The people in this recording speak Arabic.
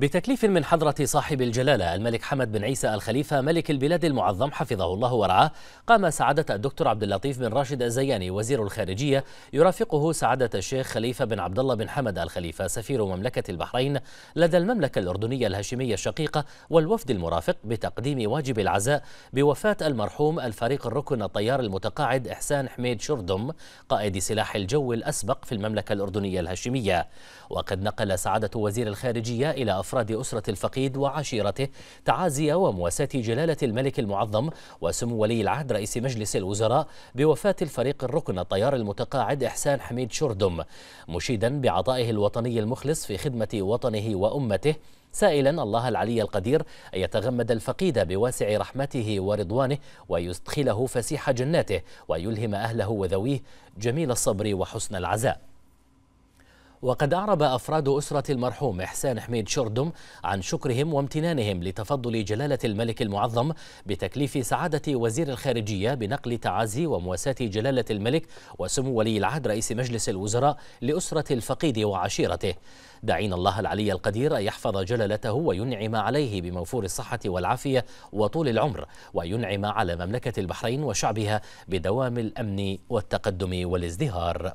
بتكليف من حضرة صاحب الجلالة الملك حمد بن عيسى الخليفة ملك البلاد المعظم حفظه الله ورعاه قام سعادة الدكتور عبد اللطيف بن راشد الزياني وزير الخارجية يرافقه سعادة الشيخ خليفة بن عبد الله بن حمد الخليفة سفير مملكة البحرين لدى المملكة الأردنية الهاشمية الشقيقة والوفد المرافق بتقديم واجب العزاء بوفاة المرحوم الفريق الركن الطيار المتقاعد إحسان حميد شردم قائد سلاح الجو الأسبق في المملكة الأردنية الهاشمية. وقد نقل سعادة وزير الخارجية إلى أفراد أسرة الفقيد وعشيرته تعازي ومواساة جلالة الملك المعظم وسمو ولي العهد رئيس مجلس الوزراء بوفاة الفريق الركن الطيار المتقاعد إحسان حميد شردم مشيدا بعطائه الوطني المخلص في خدمة وطنه وأمته. سائلا الله العلي القدير أن يتغمد الفقيد بواسع رحمته ورضوانه ويدخله فسيح جناته ويلهم أهله وذويه جميل الصبر وحسن العزاء. وقد أعرب أفراد أسرة المرحوم إحسان حميد شردم عن شكرهم وامتنانهم لتفضل جلالة الملك المعظم بتكليف سعادة وزير الخارجية بنقل تعازي ومواساة جلالة الملك وسمو ولي العهد رئيس مجلس الوزراء لأسرة الفقيد وعشيرته. داعين الله العلي القدير أن يحفظ جلالته وينعم عليه بموفور الصحة والعافية وطول العمر وينعم على مملكة البحرين وشعبها بدوام الأمن والتقدم والازدهار.